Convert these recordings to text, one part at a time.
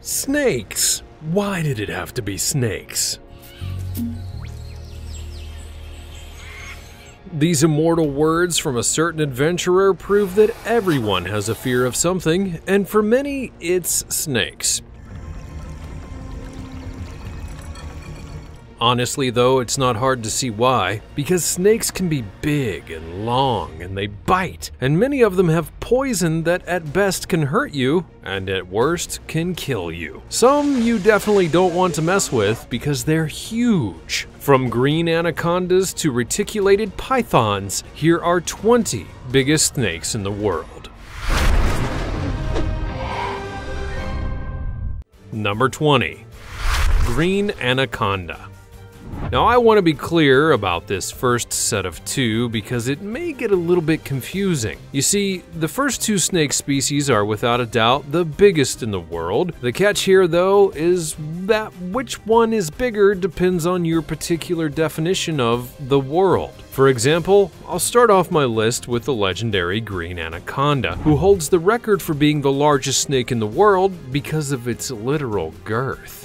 Snakes. Why did it have to be snakes? These immortal words from a certain adventurer prove that everyone has a fear of something, and for many, it's snakes. Honestly, though, it's not hard to see why, because snakes can be big and long and they bite, and many of them have poison that at best can hurt you and at worst can kill you. Some you definitely don't want to mess with because they're huge. From green anacondas to reticulated pythons, here are 20 biggest snakes in the world. Number 20 Green Anaconda. Now, I want to be clear about this first set of two because it may get a little bit confusing. You see, the first two snake species are without a doubt the biggest in the world. The catch here, though, is that which one is bigger depends on your particular definition of the world. For example, I'll start off my list with the legendary green anaconda, who holds the record for being the largest snake in the world because of its literal girth.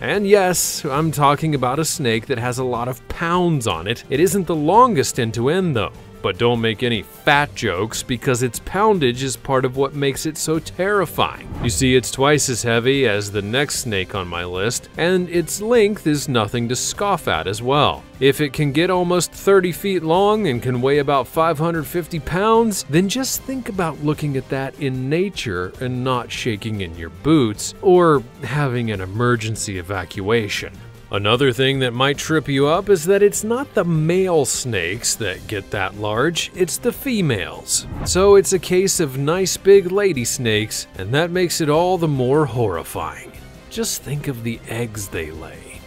And yes, I'm talking about a snake that has a lot of pounds on it. It isn't the longest end to end though. But don't make any fat jokes because its poundage is part of what makes it so terrifying. You see, it's twice as heavy as the next snake on my list, and its length is nothing to scoff at as well. If it can get almost 30 feet long and can weigh about 550 pounds, then just think about looking at that in nature and not shaking in your boots or having an emergency evacuation. Another thing that might trip you up is that it's not the male snakes that get that large, it's the females. So it's a case of nice big lady snakes, and that makes it all the more horrifying. Just think of the eggs they lay.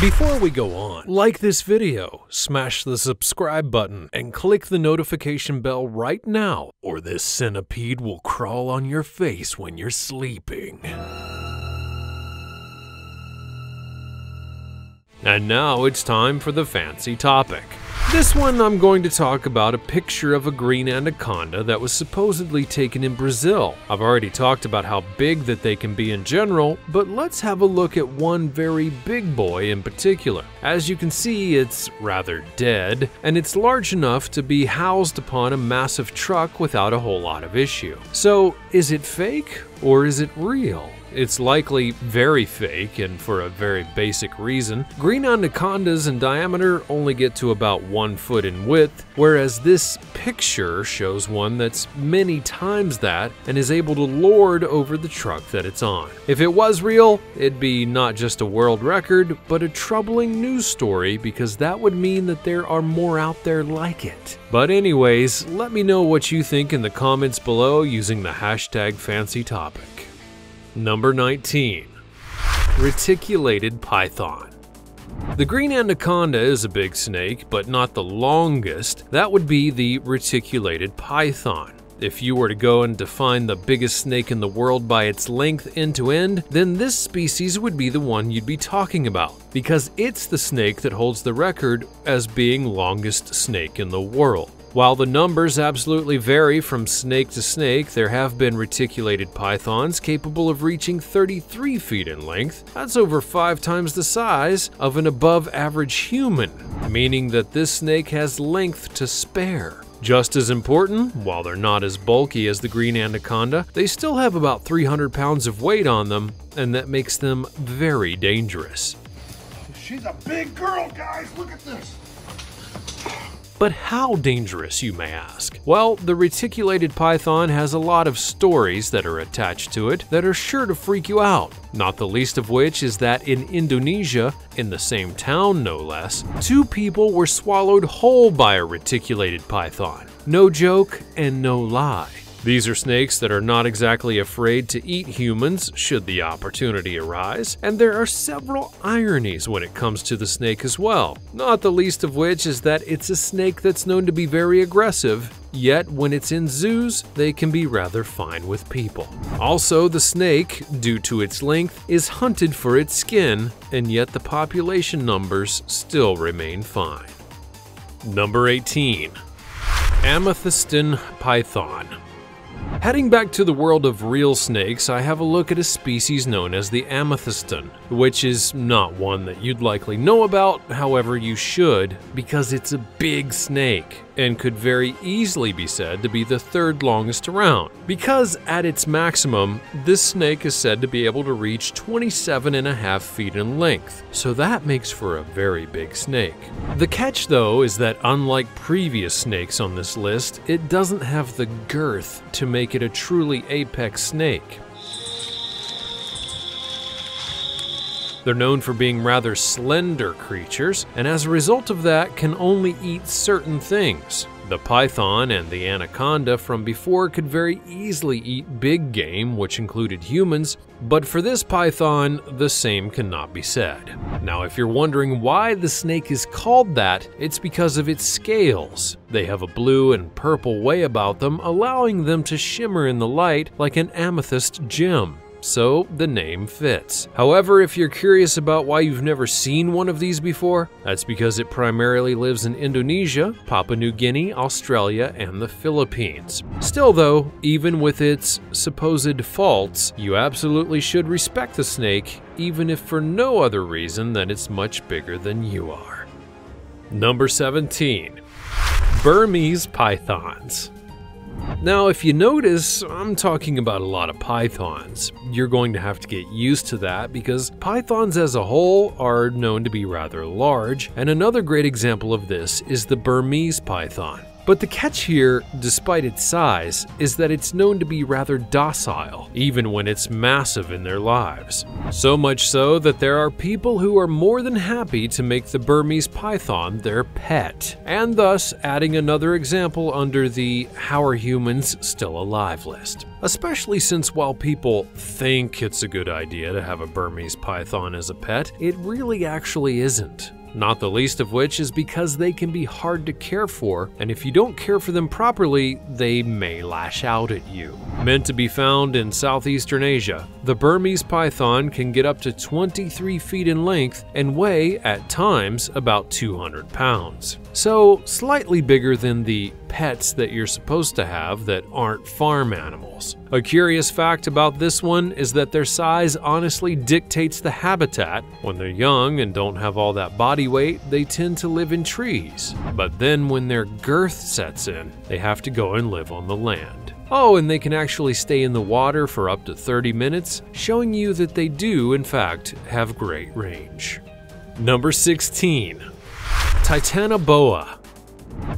Before we go on, like this video, smash the subscribe button, and click the notification bell right now, or this centipede will crawl on your face when you're sleeping. And now it's time for the fancy topic. This one I'm going to talk about a picture of a green anaconda that was supposedly taken in Brazil. I've already talked about how big that they can be in general, but let's have a look at one very big boy in particular. As you can see, it's rather dead, and it's large enough to be housed upon a massive truck without a whole lot of issue. So, is it fake or is it real? It's likely very fake and for a very basic reason. Green anacondas in diameter only get to about one foot in width, whereas this picture shows one that's many times that and is able to lord over the truck that it's on. If it was real, it'd be not just a world record, but a troubling news story because that would mean that there are more out there like it. But anyways, let me know what you think in the comments below using the hashtag fancy topic. Number 19 Reticulated Python. The green anaconda is a big snake, but not the longest. That would be the reticulated python. If you were to go and define the biggest snake in the world by its length end to end, then this species would be the one you'd be talking about, because it's the snake that holds the record as being longest snake in the world. While the numbers absolutely vary from snake to snake, there have been reticulated pythons capable of reaching 33 feet in length. That's over five times the size of an above average human, meaning that this snake has length to spare. Just as important, while they're not as bulky as the green anaconda, they still have about 300 pounds of weight on them, and that makes them very dangerous. She's a big girl, guys. Look at this. But how dangerous, you may ask? Well, the reticulated python has a lot of stories that are attached to it that are sure to freak you out. Not the least of which is that in Indonesia, in the same town no less, two people were swallowed whole by a reticulated python. No joke and no lie. These are snakes that are not exactly afraid to eat humans should the opportunity arise, and there are several ironies when it comes to the snake as well, not the least of which is that it's a snake that's known to be very aggressive, yet when it's in zoos, they can be rather fine with people. Also, the snake, due to its length, is hunted for its skin, and yet the population numbers still remain fine. Number 18. Amethystine Python Heading back to the world of real snakes, I have a look at a species known as the amethystine, which is not one that you'd likely know about, however, you should, because it's a big snake and could very easily be said to be the third longest around. Because at its maximum, this snake is said to be able to reach 27 and a half feet in length, so that makes for a very big snake. The catch though is that unlike previous snakes on this list, it doesn't have the girth to make it a truly apex snake. They're known for being rather slender creatures, and as a result of that, can only eat certain things. The python and the anaconda from before could very easily eat big game, which included humans, but for this python, the same cannot be said. Now, if you're wondering why the snake is called that, it's because of its scales. They have a blue and purple way about them, allowing them to shimmer in the light like an amethyst gem so the name fits. However, if you're curious about why you've never seen one of these before, that's because it primarily lives in Indonesia, Papua New Guinea, Australia, and the Philippines. Still though, even with its supposed faults, you absolutely should respect the snake, even if for no other reason than it's much bigger than you are. Number 17. Burmese Pythons now, if you notice, I'm talking about a lot of pythons. You're going to have to get used to that because pythons as a whole are known to be rather large, and another great example of this is the Burmese python. But the catch here, despite its size, is that it's known to be rather docile, even when it's massive in their lives. So much so that there are people who are more than happy to make the Burmese python their pet, and thus adding another example under the How Are Humans Still Alive list. Especially since while people think it's a good idea to have a Burmese python as a pet, it really actually isn't not the least of which is because they can be hard to care for, and if you don't care for them properly, they may lash out at you. Meant to be found in southeastern Asia, the Burmese python can get up to 23 feet in length and weigh, at times, about 200 pounds. So, slightly bigger than the pets that you're supposed to have that aren't farm animals. A curious fact about this one is that their size honestly dictates the habitat. When they're young and don't have all that body weight, they tend to live in trees. But then when their girth sets in, they have to go and live on the land. Oh, and they can actually stay in the water for up to 30 minutes, showing you that they do, in fact, have great range. Number 16. Titanoboa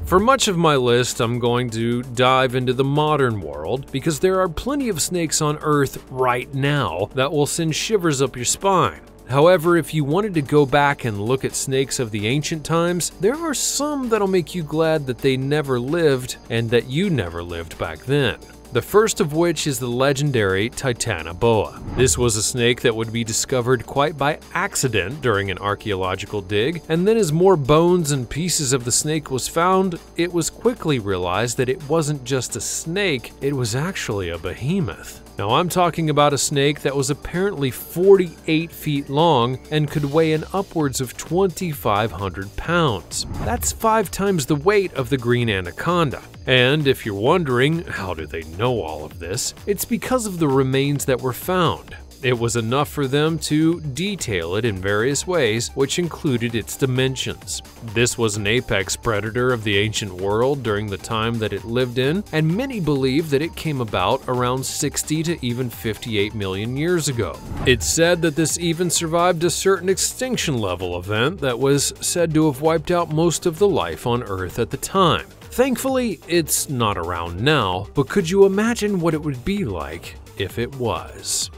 for much of my list, I'm going to dive into the modern world because there are plenty of snakes on Earth right now that will send shivers up your spine. However, if you wanted to go back and look at snakes of the ancient times, there are some that'll make you glad that they never lived and that you never lived back then the first of which is the legendary Titanoboa. This was a snake that would be discovered quite by accident during an archaeological dig, and then as more bones and pieces of the snake was found, it was quickly realized that it wasn't just a snake, it was actually a behemoth. Now, I'm talking about a snake that was apparently 48 feet long and could weigh in upwards of 2,500 pounds. That's five times the weight of the green anaconda. And if you're wondering, how do they know all of this? It's because of the remains that were found. It was enough for them to detail it in various ways, which included its dimensions. This was an apex predator of the ancient world during the time that it lived in, and many believe that it came about around 60 to even 58 million years ago. It's said that this even survived a certain extinction level event that was said to have wiped out most of the life on Earth at the time. Thankfully, it's not around now, but could you imagine what it would be like if it was?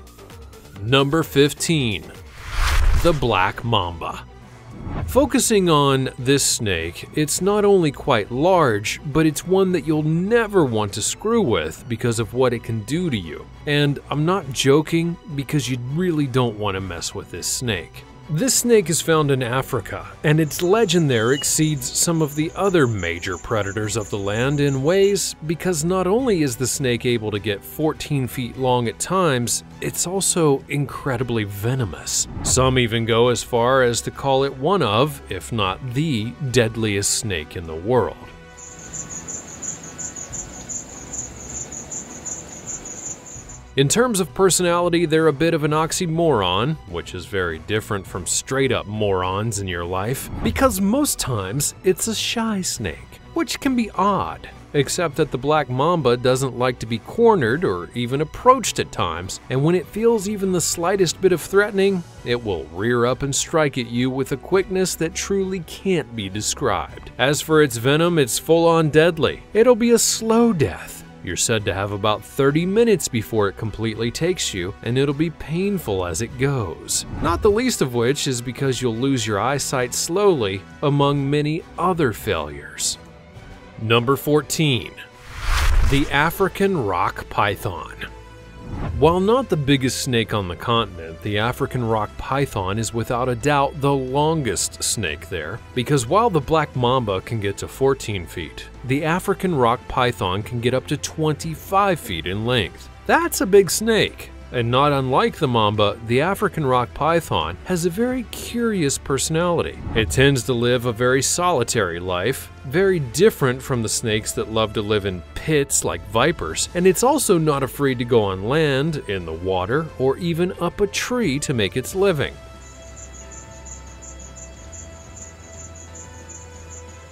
Number 15. The Black Mamba. Focusing on this snake, it's not only quite large, but it's one that you'll never want to screw with because of what it can do to you. And I'm not joking because you really don't want to mess with this snake. This snake is found in Africa, and its legend there exceeds some of the other major predators of the land in ways because not only is the snake able to get 14 feet long at times, it's also incredibly venomous. Some even go as far as to call it one of, if not the, deadliest snake in the world. In terms of personality, they're a bit of an oxymoron, which is very different from straight up morons in your life, because most times it's a shy snake, which can be odd except that the black mamba doesn't like to be cornered or even approached at times, and when it feels even the slightest bit of threatening, it will rear up and strike at you with a quickness that truly can't be described. As for its venom, it's full on deadly. It'll be a slow death. You're said to have about 30 minutes before it completely takes you, and it'll be painful as it goes. Not the least of which is because you'll lose your eyesight slowly, among many other failures. Number 14. The African Rock Python. While not the biggest snake on the continent, the African rock python is without a doubt the longest snake there, because while the black mamba can get to 14 feet, the African rock python can get up to 25 feet in length. That's a big snake, and not unlike the mamba, the African rock python has a very curious personality. It tends to live a very solitary life, very different from the snakes that love to live in pits like vipers, and it's also not afraid to go on land, in the water, or even up a tree to make its living.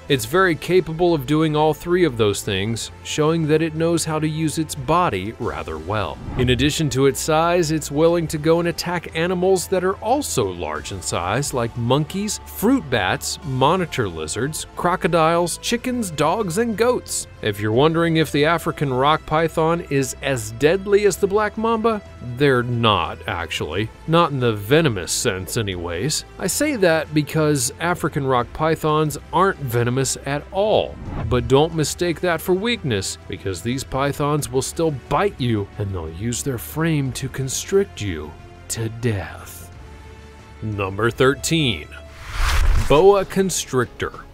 It's very capable of doing all three of those things, showing that it knows how to use its body rather well. In addition to its size, it's willing to go and attack animals that are also large in size, like monkeys, fruit bats, monitor lizards, crocodiles, chickens, dogs, and goats. If you're wondering if the African rock python is as deadly as the black mamba, they're not, actually. Not in the venomous sense, anyways. I say that because African rock pythons aren't venomous at all. But don't mistake that for weakness, because these pythons will still bite you and they'll use their frame to constrict you to death. Number 13 Boa Constrictor.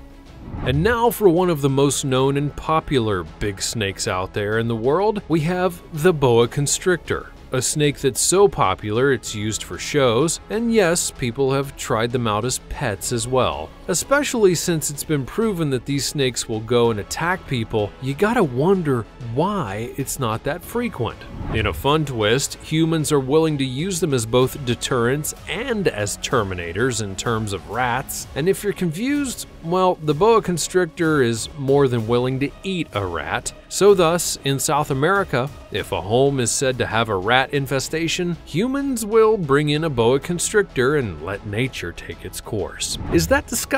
And now for one of the most known and popular big snakes out there in the world, we have the boa constrictor a snake that's so popular it's used for shows, and yes, people have tried them out as pets as well. Especially since it's been proven that these snakes will go and attack people, you gotta wonder why it's not that frequent. In a fun twist, humans are willing to use them as both deterrents and as terminators in terms of rats, and if you're confused, well, the boa constrictor is more than willing to eat a rat, so thus, in South America, if a home is said to have a rat infestation, humans will bring in a boa constrictor and let nature take its course. Is that disgusting?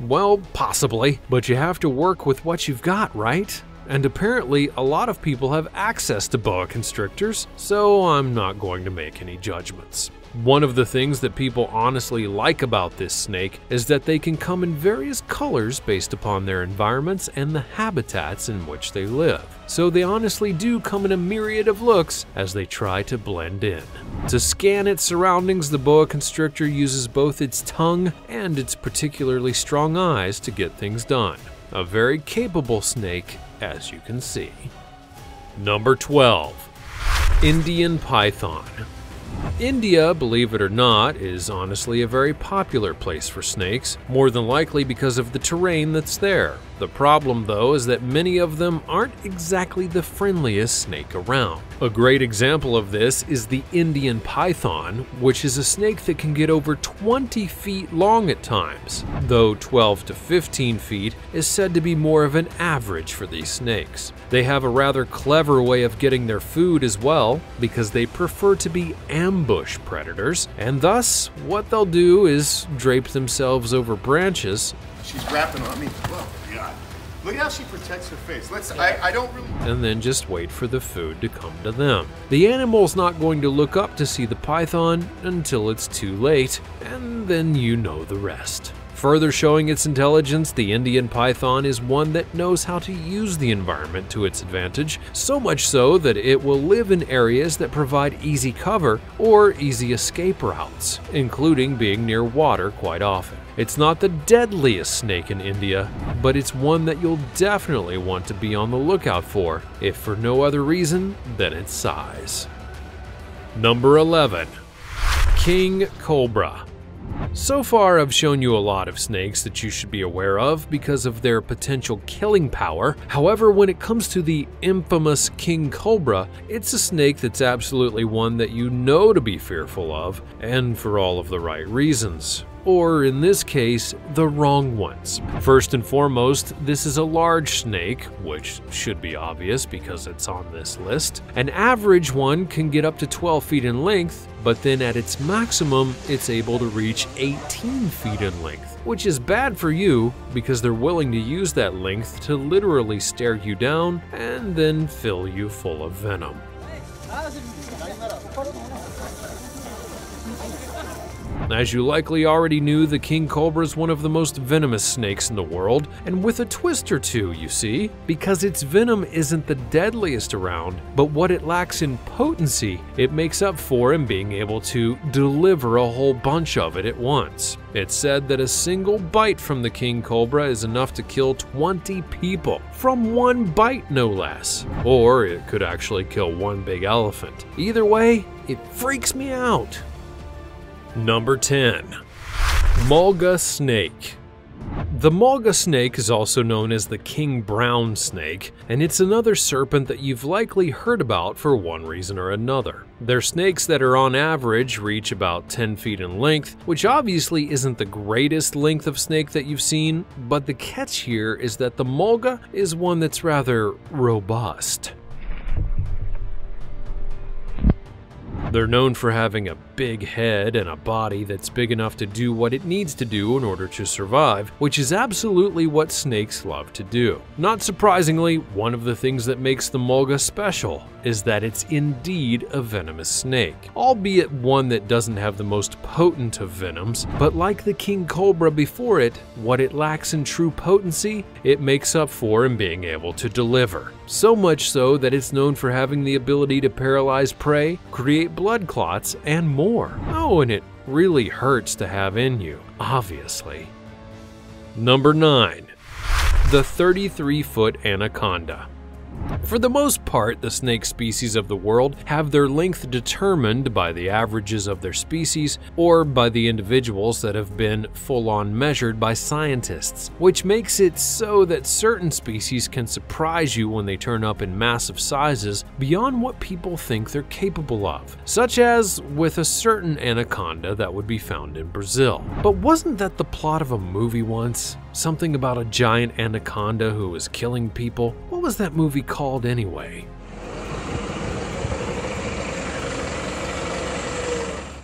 Well, possibly, but you have to work with what you've got, right? and apparently a lot of people have access to boa constrictors, so I'm not going to make any judgments. One of the things that people honestly like about this snake is that they can come in various colors based upon their environments and the habitats in which they live. So they honestly do come in a myriad of looks as they try to blend in. To scan its surroundings, the boa constrictor uses both its tongue and its particularly strong eyes to get things done. A very capable snake, as you can see. Number 12. Indian Python. India, believe it or not, is honestly a very popular place for snakes, more than likely because of the terrain that's there. The problem, though, is that many of them aren't exactly the friendliest snake around. A great example of this is the Indian python, which is a snake that can get over 20 feet long at times, though 12 to 15 feet is said to be more of an average for these snakes. They have a rather clever way of getting their food as well, because they prefer to be ambush predators, and thus, what they'll do is drape themselves over branches. She's wrapping on me. Whoa. Look how she protects her face. Let's. I, I don't really. And then just wait for the food to come to them. The animal's not going to look up to see the python until it's too late, and then you know the rest. Further showing its intelligence, the Indian python is one that knows how to use the environment to its advantage, so much so that it will live in areas that provide easy cover or easy escape routes, including being near water quite often. It's not the deadliest snake in India, but it's one that you'll definitely want to be on the lookout for, if for no other reason than its size. Number 11. King Cobra So far, I've shown you a lot of snakes that you should be aware of because of their potential killing power. However, when it comes to the infamous king cobra, it's a snake that's absolutely one that you know to be fearful of, and for all of the right reasons or in this case, the wrong ones. First and foremost, this is a large snake, which should be obvious because it's on this list. An average one can get up to 12 feet in length, but then at its maximum, it's able to reach 18 feet in length, which is bad for you because they're willing to use that length to literally stare you down and then fill you full of venom. As you likely already knew, the king cobra is one of the most venomous snakes in the world, and with a twist or two, you see, because its venom isn't the deadliest around, but what it lacks in potency, it makes up for in being able to deliver a whole bunch of it at once. It's said that a single bite from the king cobra is enough to kill 20 people, from one bite no less. Or it could actually kill one big elephant. Either way, it freaks me out. Number 10. Mulga Snake. The mulga snake is also known as the king brown snake, and it's another serpent that you've likely heard about for one reason or another. They're snakes that are on average reach about 10 feet in length, which obviously isn't the greatest length of snake that you've seen, but the catch here is that the mulga is one that's rather robust. They're known for having a big head and a body that's big enough to do what it needs to do in order to survive, which is absolutely what snakes love to do. Not surprisingly, one of the things that makes the mulga special is that it's indeed a venomous snake, albeit one that doesn't have the most potent of venoms, but like the king cobra before it, what it lacks in true potency, it makes up for in being able to deliver. So much so that it's known for having the ability to paralyze prey, create blood clots, and more. Oh, and it really hurts to have in you, obviously. Number 9. The 33 foot anaconda. For the most part, the snake species of the world have their length determined by the averages of their species or by the individuals that have been full on measured by scientists, which makes it so that certain species can surprise you when they turn up in massive sizes beyond what people think they're capable of, such as with a certain anaconda that would be found in Brazil. But wasn't that the plot of a movie once? Something about a giant anaconda who was killing people? Was that movie called anyway?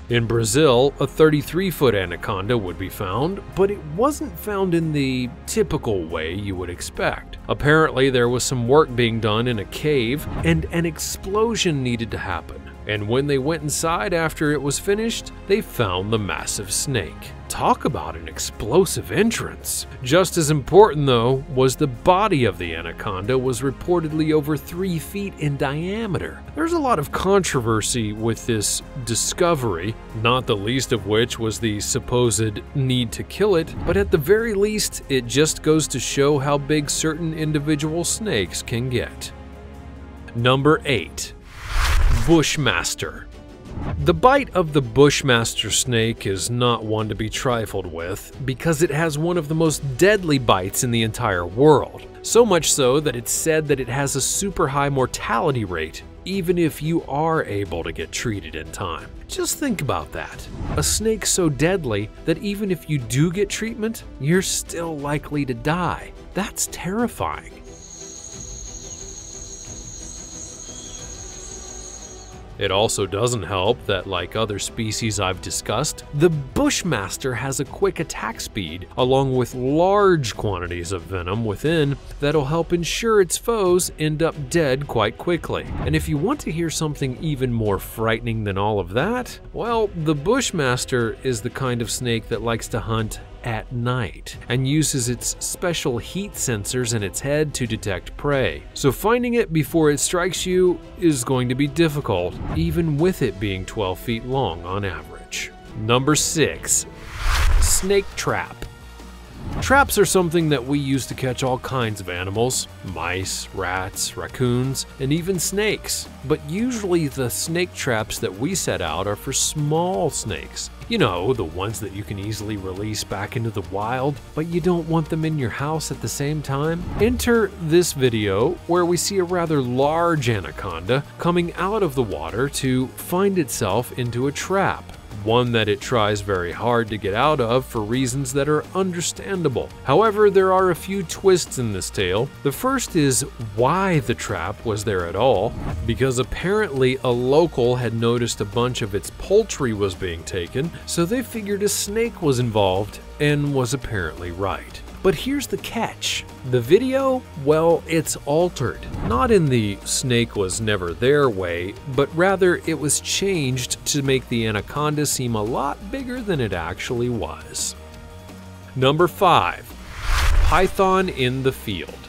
In Brazil, a 33 foot anaconda would be found, but it wasn't found in the typical way you would expect. Apparently, there was some work being done in a cave, and an explosion needed to happen. And when they went inside after it was finished, they found the massive snake. Talk about an explosive entrance. Just as important, though, was the body of the anaconda was reportedly over 3 feet in diameter. There's a lot of controversy with this discovery, not the least of which was the supposed need to kill it, but at the very least, it just goes to show how big certain individual snakes can get. Number 8. Bushmaster. The bite of the Bushmaster snake is not one to be trifled with because it has one of the most deadly bites in the entire world. So much so that it's said that it has a super high mortality rate, even if you are able to get treated in time. Just think about that. A snake so deadly that even if you do get treatment, you're still likely to die. That's terrifying. It also doesn't help that, like other species I've discussed, the Bushmaster has a quick attack speed, along with large quantities of venom within that'll help ensure its foes end up dead quite quickly. And if you want to hear something even more frightening than all of that, well, the Bushmaster is the kind of snake that likes to hunt at night and uses its special heat sensors in its head to detect prey. So finding it before it strikes you is going to be difficult, even with it being 12 feet long on average. Number 6. Snake Trap Traps are something that we use to catch all kinds of animals mice, rats, raccoons, and even snakes. But usually, the snake traps that we set out are for small snakes. You know, the ones that you can easily release back into the wild, but you don't want them in your house at the same time? Enter this video where we see a rather large anaconda coming out of the water to find itself into a trap one that it tries very hard to get out of for reasons that are understandable. However, there are a few twists in this tale. The first is why the trap was there at all, because apparently a local had noticed a bunch of its poultry was being taken, so they figured a snake was involved and was apparently right. But here's the catch. The video, well, it's altered. Not in the snake was never there way, but rather it was changed to make the anaconda seem a lot bigger than it actually was. Number 5. Python in the Field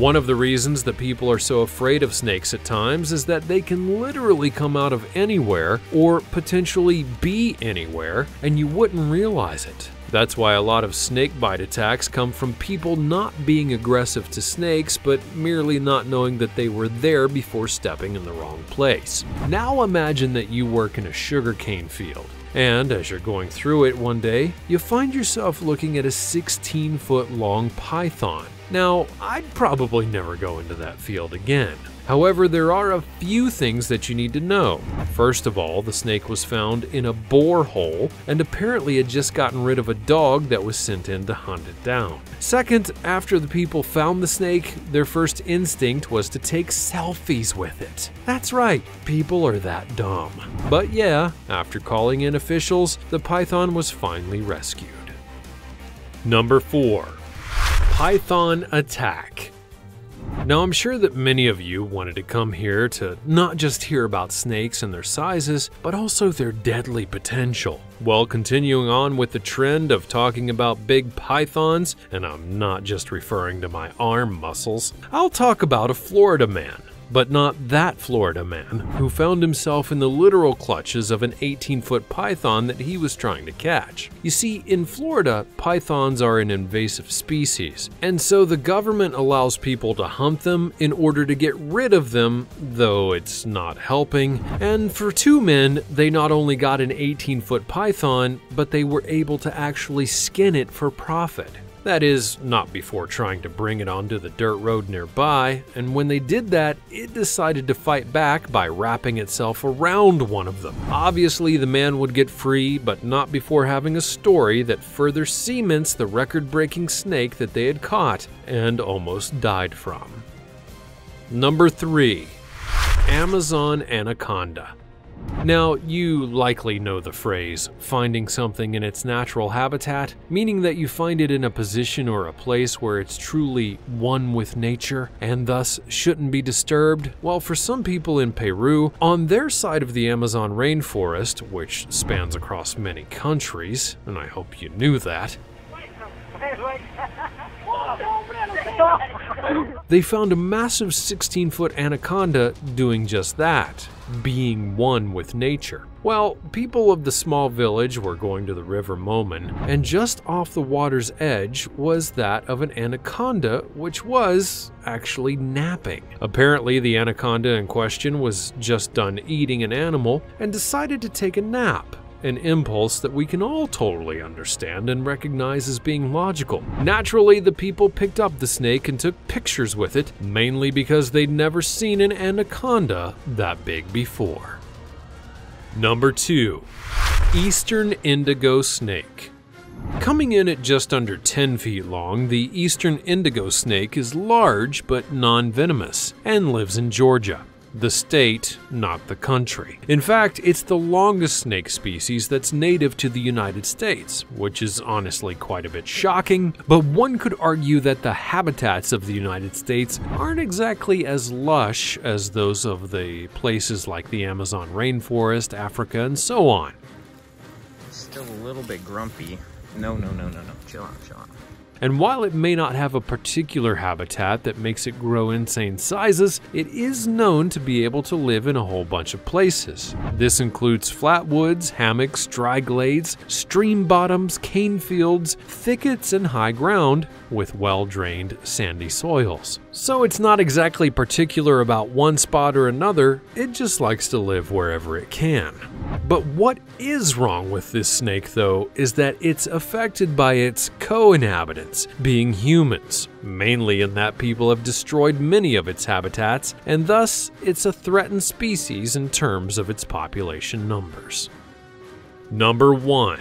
one of the reasons that people are so afraid of snakes at times is that they can literally come out of anywhere or potentially be anywhere and you wouldn't realize it. That's why a lot of snake bite attacks come from people not being aggressive to snakes, but merely not knowing that they were there before stepping in the wrong place. Now imagine that you work in a sugarcane field. And as you're going through it one day, you find yourself looking at a 16 foot long python. Now, I'd probably never go into that field again. However, there are a few things that you need to know. First of all, the snake was found in a borehole and apparently had just gotten rid of a dog that was sent in to hunt it down. Second, after the people found the snake, their first instinct was to take selfies with it. That's right, people are that dumb. But yeah, after calling in officials, the python was finally rescued. Number 4. Python Attack now, I'm sure that many of you wanted to come here to not just hear about snakes and their sizes, but also their deadly potential. Well, continuing on with the trend of talking about big pythons, and I'm not just referring to my arm muscles, I'll talk about a Florida man but not that Florida man, who found himself in the literal clutches of an 18 foot python that he was trying to catch. You see, in Florida, pythons are an invasive species, and so the government allows people to hunt them in order to get rid of them, though it's not helping. And for two men, they not only got an 18 foot python, but they were able to actually skin it for profit. That is, not before trying to bring it onto the dirt road nearby, and when they did that, it decided to fight back by wrapping itself around one of them. Obviously, the man would get free, but not before having a story that further cements the record breaking snake that they had caught and almost died from. Number 3 Amazon Anaconda. Now, you likely know the phrase, finding something in its natural habitat, meaning that you find it in a position or a place where it's truly one with nature and thus shouldn't be disturbed. Well, for some people in Peru, on their side of the Amazon rainforest, which spans across many countries, and I hope you knew that, they found a massive 16 foot anaconda doing just that being one with nature. Well, people of the small village were going to the River Momón, and just off the water's edge was that of an anaconda, which was actually napping. Apparently, the anaconda in question was just done eating an animal and decided to take a nap an impulse that we can all totally understand and recognize as being logical. Naturally, the people picked up the snake and took pictures with it, mainly because they'd never seen an anaconda that big before. Number 2. Eastern Indigo Snake Coming in at just under 10 feet long, the eastern indigo snake is large but non-venomous and lives in Georgia the state, not the country. In fact, it's the longest snake species that's native to the United States, which is honestly quite a bit shocking, but one could argue that the habitats of the United States aren't exactly as lush as those of the places like the Amazon rainforest, Africa, and so on. Still a little bit grumpy. No, no, no, no, no. Chill out, chill out. And while it may not have a particular habitat that makes it grow insane sizes, it is known to be able to live in a whole bunch of places. This includes flatwoods, hammocks, dry glades, stream bottoms, cane fields, thickets, and high ground with well drained sandy soils. So it's not exactly particular about one spot or another, it just likes to live wherever it can. But what is wrong with this snake, though, is that it's affected by its co inhabitants, being humans, mainly in that people have destroyed many of its habitats, and thus it's a threatened species in terms of its population numbers. Number 1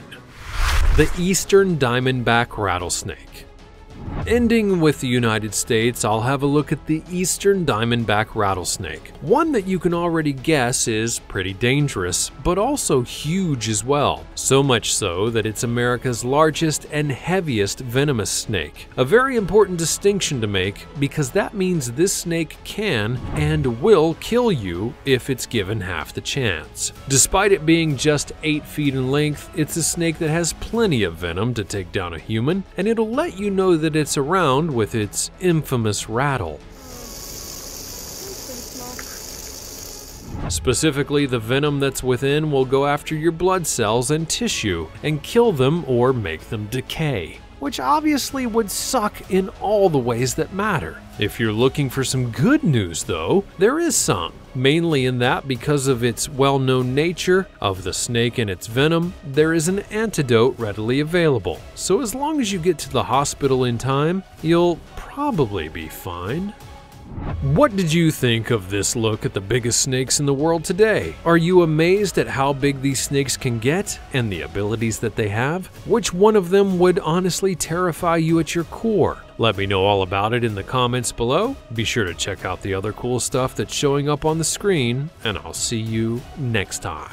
The Eastern Diamondback Rattlesnake. Ending with the United States, I'll have a look at the eastern diamondback rattlesnake. One that you can already guess is pretty dangerous, but also huge as well. So much so that it's America's largest and heaviest venomous snake. A very important distinction to make because that means this snake can and will kill you if it's given half the chance. Despite it being just 8 feet in length, it's a snake that has plenty of venom to take down a human, and it'll let you know that it's around with its infamous rattle. Specifically, the venom that's within will go after your blood cells and tissue and kill them or make them decay, which obviously would suck in all the ways that matter. If you're looking for some good news, though, there is some. Mainly in that, because of its well known nature of the snake and its venom, there is an antidote readily available. So, as long as you get to the hospital in time, you'll probably be fine. What did you think of this look at the biggest snakes in the world today? Are you amazed at how big these snakes can get and the abilities that they have? Which one of them would honestly terrify you at your core? Let me know all about it in the comments below. Be sure to check out the other cool stuff that's showing up on the screen, and I'll see you next time.